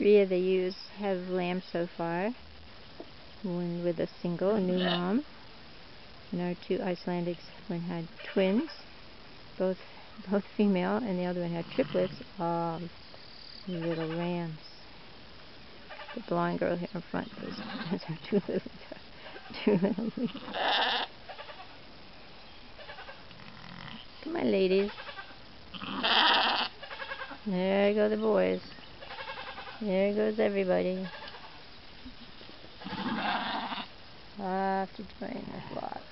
Three of the ewes have lambs so far. One with a single, a new mom. And our two Icelandics, one had twins, both both female, and the other one had triplets of little lambs. The blonde girl here in front is, has her two little, two little Come on, ladies. There go the boys. There goes everybody. Off to join the flock.